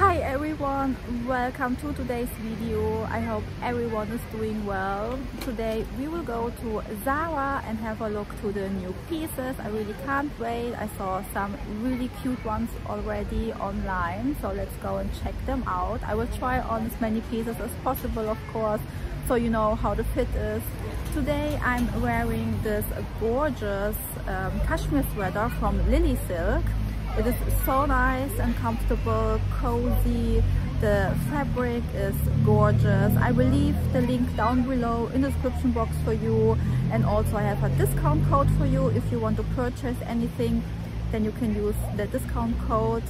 Hi everyone, welcome to today's video. I hope everyone is doing well. Today we will go to Zara and have a look to the new pieces. I really can't wait. I saw some really cute ones already online, so let's go and check them out. I will try on as many pieces as possible, of course, so you know how the fit is. Today I'm wearing this gorgeous um, cashmere sweater from Lily Silk it is so nice and comfortable, cozy. The fabric is gorgeous. I will leave the link down below in the description box for you. And also I have a discount code for you. If you want to purchase anything, then you can use the discount code.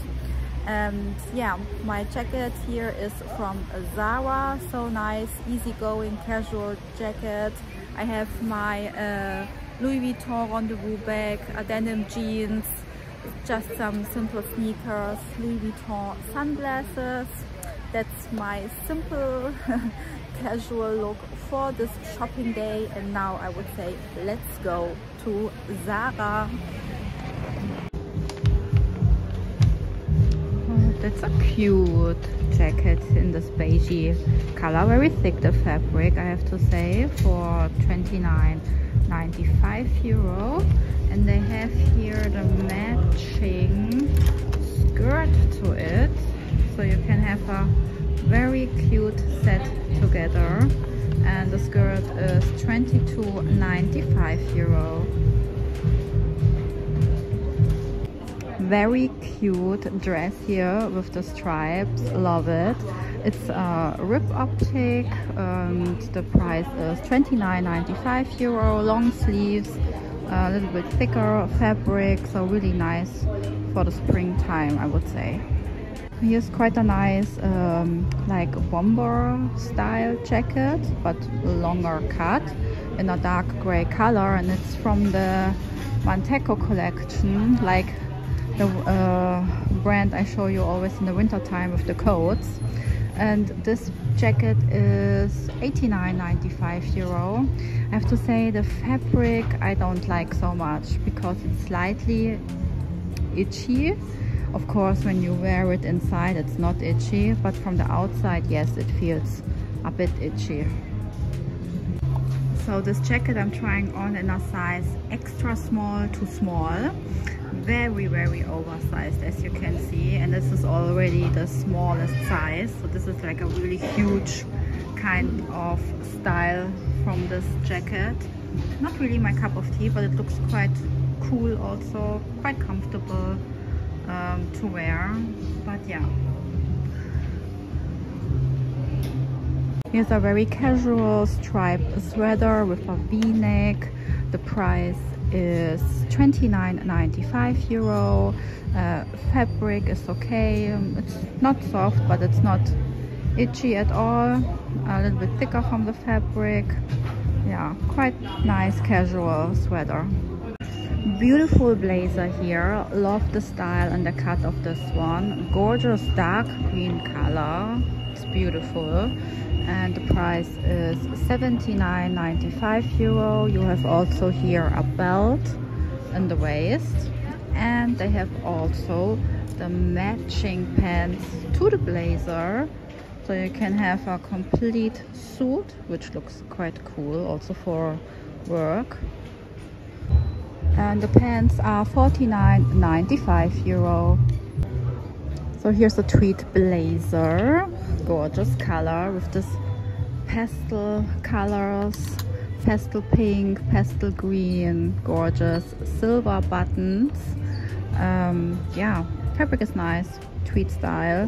And yeah, my jacket here is from Zara. So nice, easygoing, casual jacket. I have my uh, Louis Vuitton rendezvous bag, a denim jeans, just some simple sneakers, Louis Vuitton sunglasses. That's my simple casual look for this shopping day and now I would say let's go to Zara. Oh, that's a cute jacket in this beigey color, very thick the fabric I have to say for 29.95 euro and they have here the matching skirt to it. So you can have a very cute set together. And the skirt is 22.95 euro very cute dress here with the stripes. Love it. It's a rib optic and the price is 29.95 euro. Long sleeves a little bit thicker fabric so really nice for the springtime I would say. Here's quite a nice um, like bomber style jacket but longer cut in a dark gray color and it's from the Manteco collection like the uh, brand I show you always in the winter time with the coats. And this jacket is 89.95 euro. I have to say the fabric I don't like so much because it's slightly itchy. Of course when you wear it inside it's not itchy but from the outside yes it feels a bit itchy. So this jacket I'm trying on in a size extra small to small very very oversized as you can see. And this is already the smallest size. So this is like a really huge kind of style from this jacket. Not really my cup of tea but it looks quite cool also. Quite comfortable um, to wear. But yeah. Here's a very casual striped sweater with a v-neck. The price is 29.95 euro. Uh, fabric is okay. Um, it's not soft but it's not itchy at all. A little bit thicker from the fabric. Yeah quite nice casual sweater. Beautiful blazer here. Love the style and the cut of this one. Gorgeous dark green color. It's beautiful. And the price is 79.95 euro. You have also here a belt in the waist. And they have also the matching pants to the blazer. So you can have a complete suit which looks quite cool also for work. And the pants are 49.95 euro. So here's a tweed blazer. Gorgeous color with this pastel colors pastel pink pastel green gorgeous silver buttons. Um, yeah fabric is nice tweed style.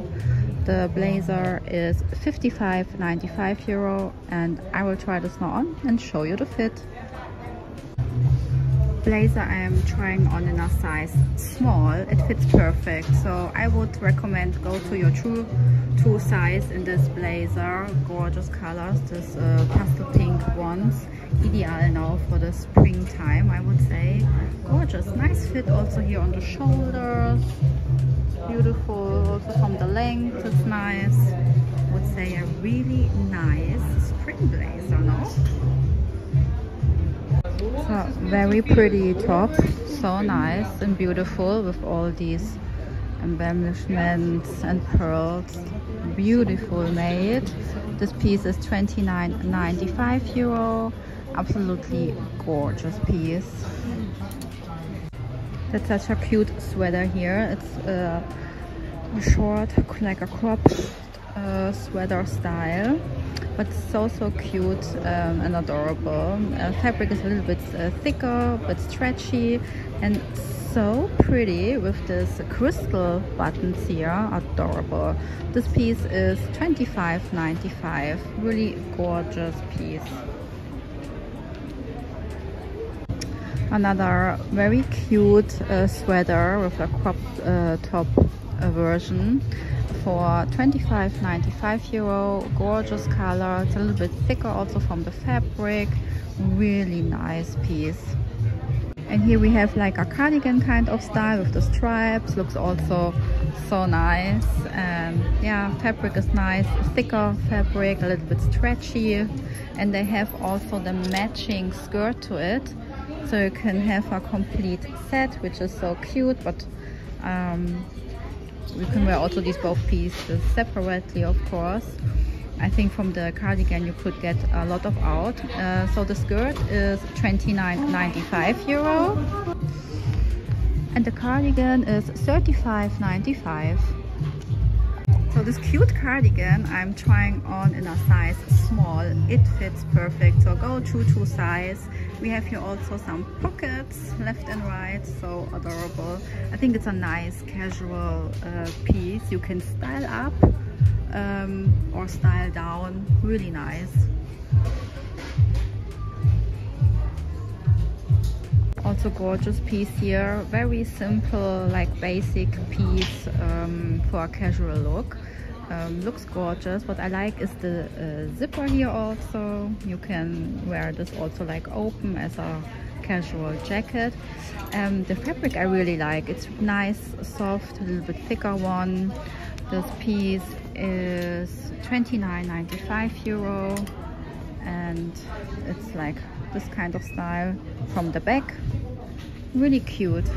The blazer is 55.95 euro and I will try this now on and show you the fit blazer I am trying on in a size small it fits perfect. So I would recommend go to your true true size in this blazer. Gorgeous colors this uh, pastel pink ones. Ideal now for the springtime I would say. Gorgeous nice fit also here on the shoulders. Beautiful also from the length it's nice. I would say a really nice spring blazer very pretty top so nice and beautiful with all these embellishments and pearls. Beautiful made. This piece is 29.95 euro. Absolutely gorgeous piece. That's such a cute sweater here. It's uh, short like a crop uh, sweater style but so so cute um, and adorable. Uh, fabric is a little bit uh, thicker but stretchy and so pretty with this crystal buttons here. Adorable. This piece is 25.95 really gorgeous piece. Another very cute uh, sweater with a crop uh, top version for 25.95 euro gorgeous color. It's a little bit thicker also from the fabric. Really nice piece. And here we have like a cardigan kind of style with the stripes. Looks also so nice. And yeah fabric is nice. Thicker fabric a little bit stretchy. And they have also the matching skirt to it. So you can have a complete set which is so cute but um, you can wear also these both pieces separately of course I think from the cardigan you could get a lot of out. Uh, so the skirt is 29.95 euro and the cardigan is 35.95. So this cute cardigan I'm trying on in a size small. It fits perfect. So go true to size. We have here also some pockets left and right. So adorable. I think it's a nice casual uh, piece. You can style up um, or style down really nice also gorgeous piece here very simple like basic piece um, for a casual look um, looks gorgeous. What I like is the uh, zipper here also. You can wear this also like open as a casual jacket. Um, the fabric I really like. It's nice soft a little bit thicker one. This piece is 29.95 euro. And it's like this kind of style from the back. Really cute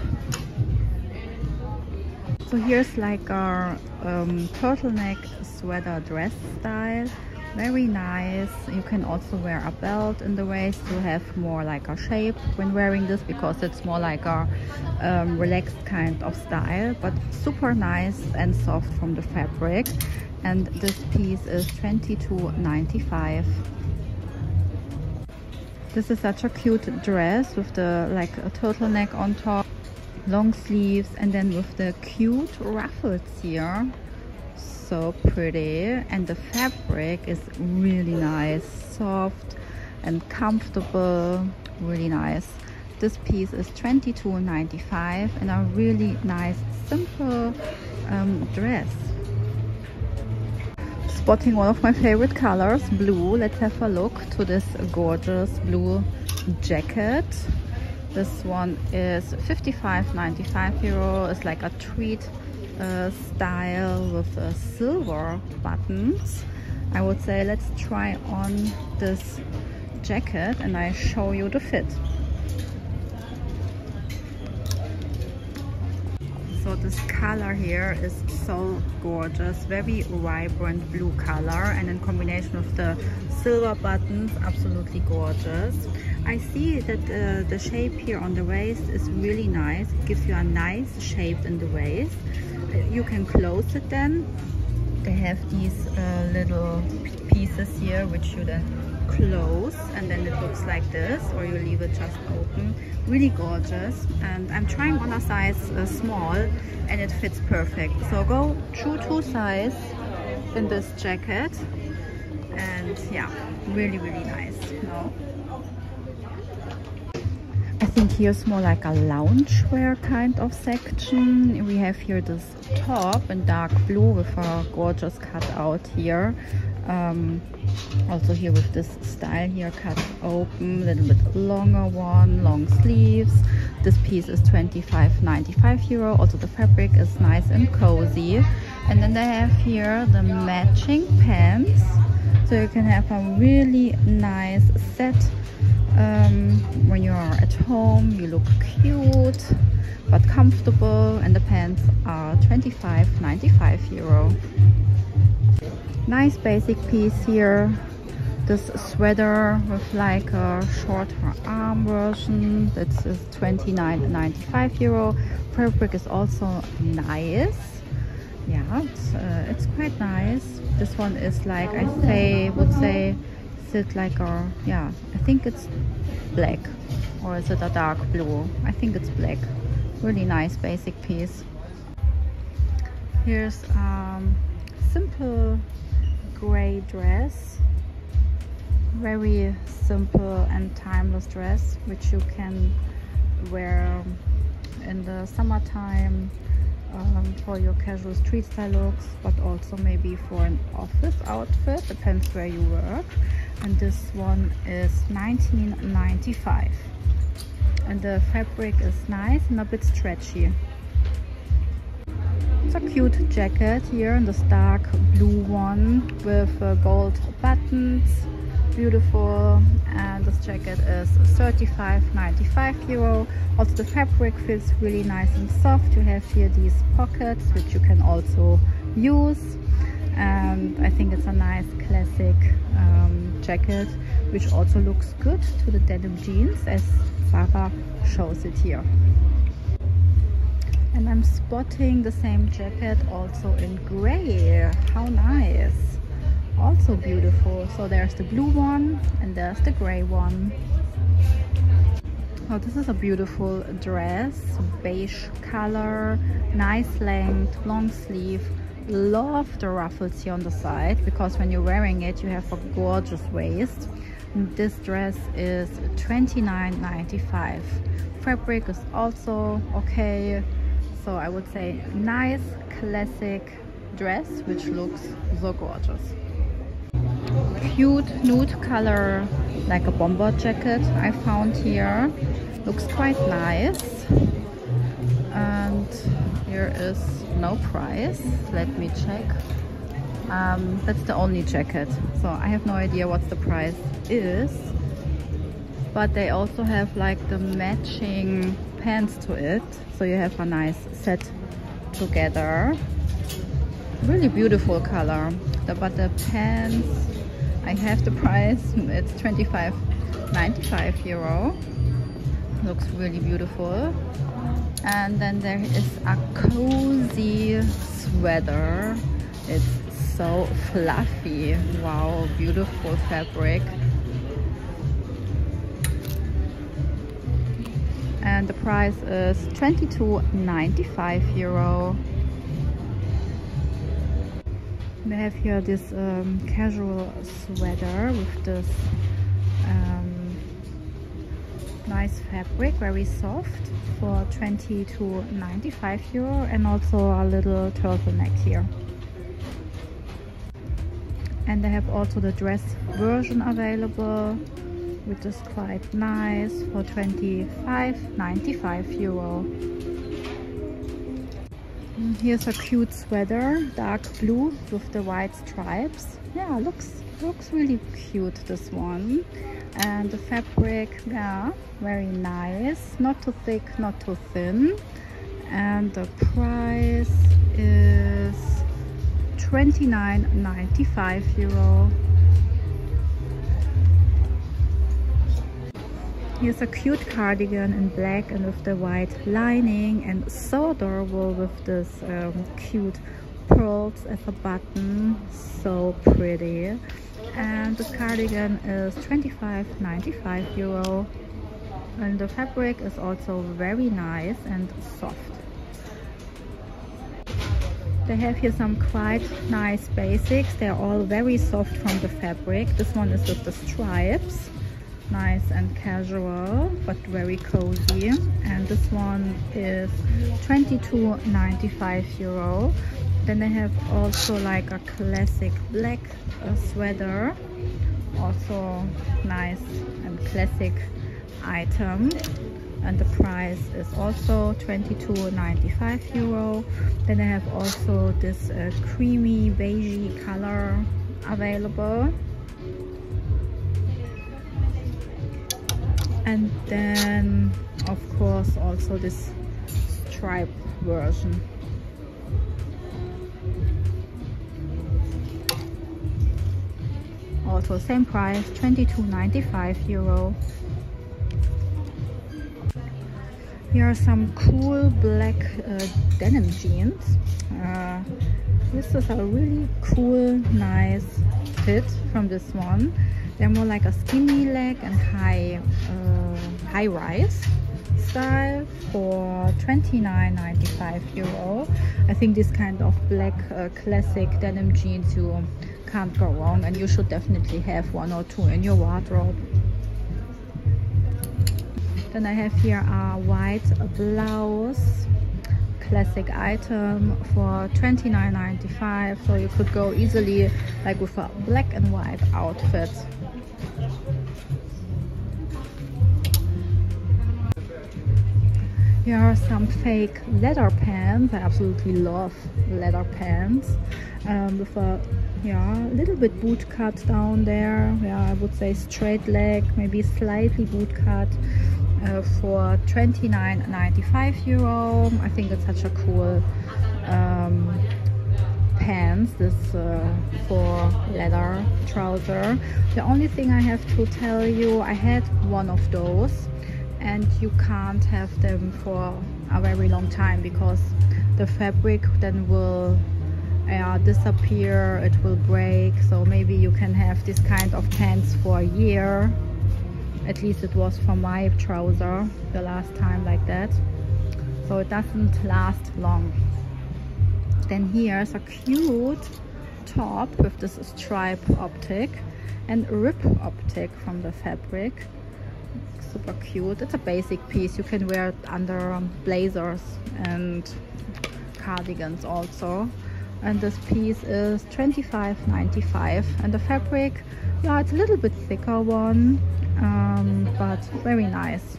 so here's like our um, turtleneck sweater dress style. Very nice. You can also wear a belt in the waist to have more like a shape when wearing this because it's more like a um, relaxed kind of style but super nice and soft from the fabric. And this piece is 22.95 this is such a cute dress with the like a turtleneck on top long sleeves and then with the cute ruffles here. So pretty. And the fabric is really nice soft and comfortable. Really nice. This piece is 22.95 and a really nice simple um, dress. Spotting one of my favorite colors blue. Let's have a look to this gorgeous blue jacket this one is 55.95 euro. It's like a tweed uh, style with uh, silver buttons. I would say let's try on this jacket and I show you the fit. So this color here is so gorgeous. Very vibrant blue color and in combination with the silver buttons absolutely gorgeous I see that uh, the shape here on the waist is really nice. It gives you a nice shape in the waist. You can close it then. They have these uh, little pieces here which you then close and then it looks like this or you leave it just open. Really gorgeous. And i'm trying on a size uh, small and it fits perfect. So go true to size in this jacket. And yeah really really nice. No think here's more like a loungewear kind of section. We have here this top in dark blue with a gorgeous cutout here. Um, also here with this style here cut open, a little bit longer one, long sleeves. This piece is 25.95 euro. Also the fabric is nice and cozy. And then they have here the matching pants. So you can have a really nice set um, when you are at home you look cute but comfortable and the pants are 25.95 euro. Nice basic piece here. This sweater with like a shorter arm version this is 29.95 euro. Fabric is also nice. Yeah it's, uh, it's quite nice. This one is like i say would say it like a yeah i think it's black. Or is it a dark blue? I think it's black. Really nice basic piece. Here's um simple gray dress. Very simple and timeless dress which you can wear in the summertime um, for your casual street style looks but also maybe for an office outfit depends where you work. And this one is 19.95 and the fabric is nice and a bit stretchy. It's a cute jacket here in this dark blue one with uh, gold buttons beautiful and this jacket is 35.95 euro. Also the fabric feels really nice and soft. You have here these pockets which you can also use. And I think it's a nice classic um, jacket which also looks good to the denim jeans as Zara shows it here. And I'm spotting the same jacket also in gray. How nice also beautiful. So there's the blue one and there's the gray one. Oh this is a beautiful dress beige color nice length long sleeve. Love the ruffles here on the side because when you're wearing it you have a gorgeous waist. This dress is 29.95 fabric is also okay. So i would say nice classic dress which looks so gorgeous cute nude color like a bomber jacket I found here. Looks quite nice. And here is no price. Let me check. Um, that's the only jacket. So I have no idea what the price is. But they also have like the matching pants to it. So you have a nice set together. Really beautiful color. The, but the pants I have the price it's 25.95 euro. Looks really beautiful. And then there is a cozy sweater. It's so fluffy. Wow beautiful fabric. And the price is 22.95 euro they have here this um, casual sweater with this um, nice fabric very soft for 20 to 95 euro and also a little turtleneck here. And they have also the dress version available which is quite nice for 25 95 euro Here's a cute sweater, dark blue with the white stripes. Yeah, looks looks really cute this one. And the fabric, yeah, very nice. Not too thick, not too thin. And the price is 29.95 euro. Here's a cute cardigan in black and with the white lining and so adorable with this um, cute pearls as a button. So pretty. And this cardigan is 25.95 euro. And the fabric is also very nice and soft. They have here some quite nice basics. They're all very soft from the fabric. This one is with the stripes nice and casual but very cozy. And this one is 22.95 euro. Then they have also like a classic black uh, sweater. Also nice and classic item. And the price is also 22.95 euro. Then they have also this uh, creamy beige color available and then of course also this stripe version. Also same price, 22.95 euro. Here are some cool black uh, denim jeans. Uh, this is a really cool, nice fit from this one. They're more like a skinny leg and high, uh, high rise style for 29.95 euro. I think this kind of black uh, classic denim jeans you can't go wrong and you should definitely have one or two in your wardrobe. Then I have here a white blouse classic item for 29.95 so you could go easily like with a black and white outfit Here are some fake leather pants. I absolutely love leather pants um, with a yeah, little bit boot cut down there. Yeah, I would say straight leg, maybe slightly boot cut uh, for 29.95 euro. I think it's such a cool um, pants this uh, for leather trouser the only thing i have to tell you i had one of those and you can't have them for a very long time because the fabric then will uh, disappear it will break. So maybe you can have this kind of pants for a year. At least it was for my trouser the last time like that. So it doesn't last long. Then here's a cute top with this stripe optic and rib optic from the fabric super cute. It's a basic piece. You can wear it under um, blazers and cardigans also. And this piece is 25.95 and the fabric yeah it's a little bit thicker one um, but very nice.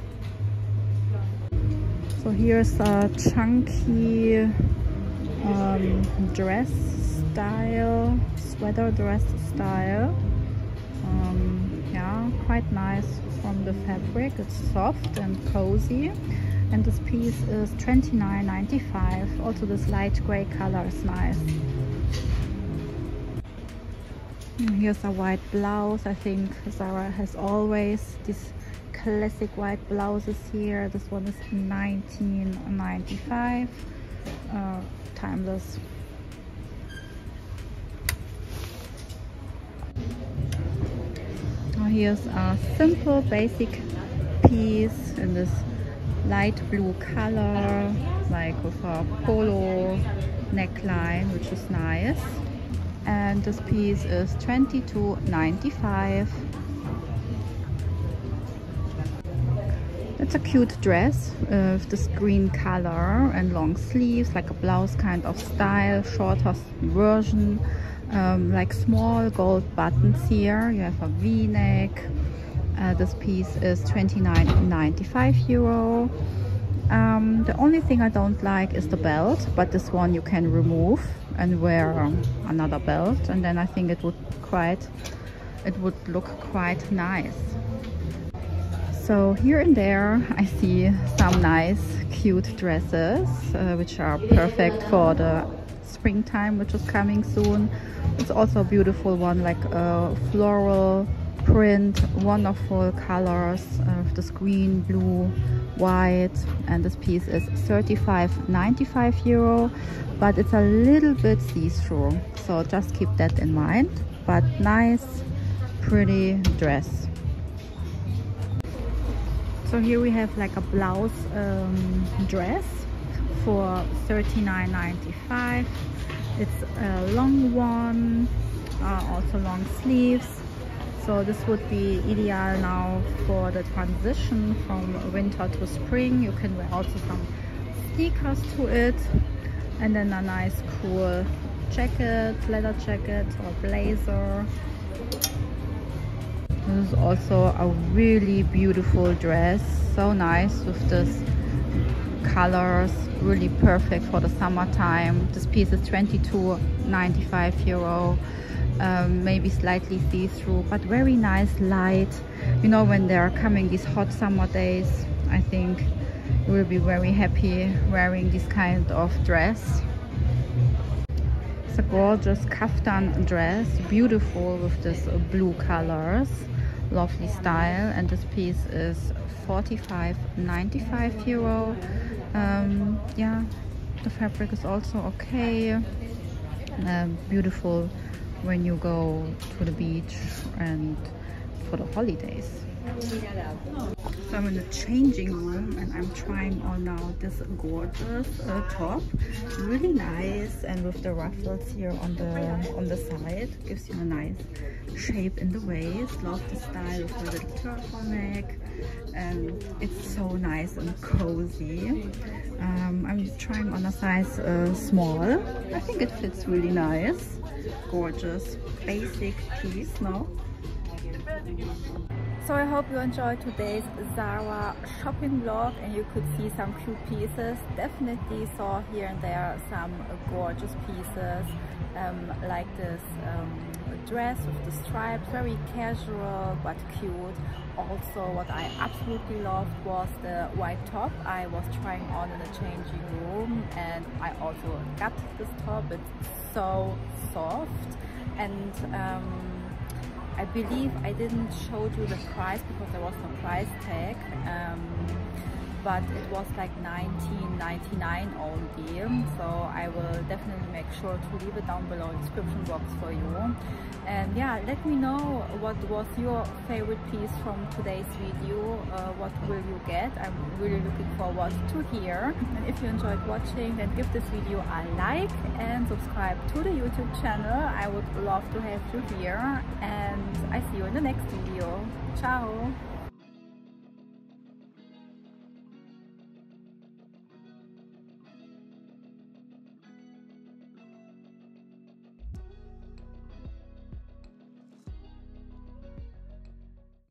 So here's a chunky um, dress style sweater dress style. Um, yeah quite nice from the fabric. It's soft and cozy. And this piece is 29.95 also this light gray color is nice. Here's a white blouse. I think zara has always these classic white blouses here. This one is 19.95 uh, timeless here's a simple basic piece in this light blue color like with a polo neckline which is nice. And this piece is 22.95 it's a cute dress with this green color and long sleeves like a blouse kind of style shorter version um, like small gold buttons here. You have a v-neck. Uh, this piece is 29.95 euro. Um, the only thing I don't like is the belt but this one you can remove and wear another belt. And then I think it would quite it would look quite nice. So here and there I see some nice cute dresses uh, which are perfect for the springtime which is coming soon. It's also a beautiful one like a floral print wonderful colors of this green blue white. And this piece is 35.95 euro but it's a little bit see-through. So just keep that in mind. But nice pretty dress. So here we have like a blouse um, dress for 39.95 it's a long one uh, also long sleeves. So this would be ideal now for the transition from winter to spring. You can wear also some sneakers to it. And then a nice cool jacket leather jacket or blazer. This is also a really beautiful dress. So nice with this colors really perfect for the summertime. This piece is 22.95 euro um, maybe slightly see-through but very nice light. You know when they are coming these hot summer days I think you will be very happy wearing this kind of dress. It's a gorgeous kaftan dress beautiful with this blue colors. Lovely style. And this piece is 45 95 euro um, yeah the fabric is also okay. Uh, beautiful when you go to the beach and for the holidays. So I'm in the changing room and I'm trying on now this gorgeous uh, top. Really nice. And with the ruffles here on the on the side gives you a nice shape in the waist. Love the style of the little turtleneck and it's so nice and cozy. Um, I'm trying on a size uh, small. I think it fits really nice. Gorgeous. Basic piece no? So I hope you enjoyed today's Zara shopping vlog and you could see some cute pieces. Definitely saw here and there some gorgeous pieces um, like this um, dress with the stripes, very casual but cute. Also what I absolutely loved was the white top. I was trying on in the changing room and I also got this top. It's so soft. And um, I believe I didn't show you the price because there was no price tag. Um, but it was like 19.99 only so I will definitely make sure to leave it down below in the description box for you. And yeah let me know what was your favorite piece from today's video uh, what will you get? I'm really looking forward to hear. And if you enjoyed watching then give this video a like and subscribe to the youtube channel. I would love to have you here and i see you in the next video. Ciao